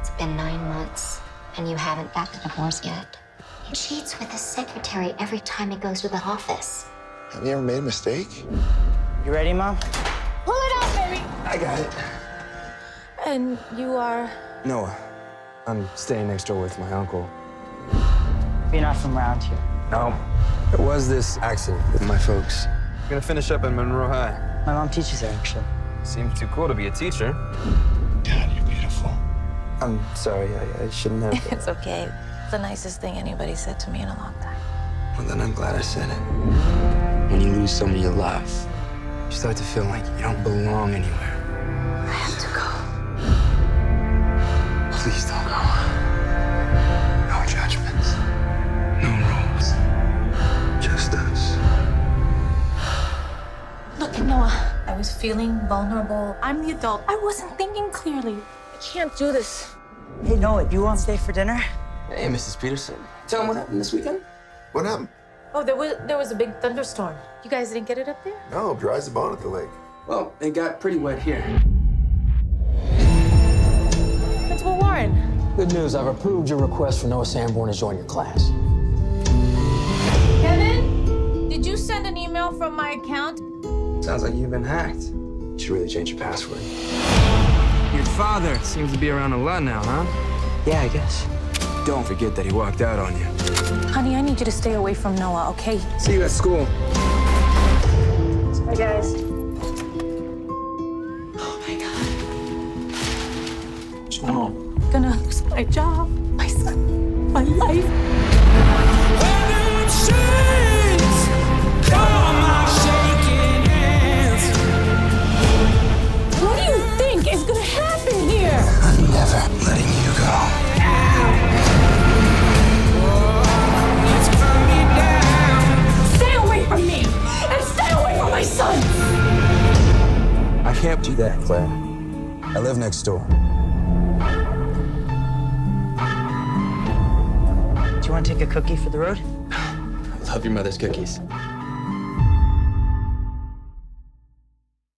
It's been nine months, and you haven't got the divorce yet. He cheats with his secretary every time he goes to the office. Have you ever made a mistake? You ready, Mom? Pull it out, baby. I got it. And you are. Noah. I'm staying next door with my uncle. You're not from around here. No. It was this accident with my folks. I'm gonna finish up at Monroe High. My mom teaches there, actually. Seems too cool to be a teacher. God, you're beautiful. I'm sorry, I, I shouldn't have. It's okay. It's the nicest thing anybody said to me in a long time. well, then I'm glad I said it. When you lose someone you love, you start to feel like you don't belong anywhere. I have to go. Please don't go. No judgments. No rules. Just us. Look, Noah. I was feeling vulnerable. I'm the adult. I wasn't thinking clearly. I can't do this. Hey, Noah, do you want to stay for dinner? Hey, Mrs. Peterson. Tell them what happened this weekend. What happened? Oh, there was there was a big thunderstorm. You guys didn't get it up there? No, dry as a bone at the lake. Well, it got pretty wet here. Principal Warren. Good news, I've approved your request for Noah Sanborn to join your class. Kevin, did you send an email from my account? Sounds like you've been hacked. You should really change your password. Your father seems to be around a lot now, huh? Yeah, I guess. Don't forget that he walked out on you. Honey, I need you to stay away from Noah, okay? See you at school. Bye, guys. Oh, my God. What's going on? Gonna lose my job, my son, my life. I'm letting you go. Stay away from me and stay away from my son. I can't do that, Claire. I live next door. Do you want to take a cookie for the road? I love your mother's cookies.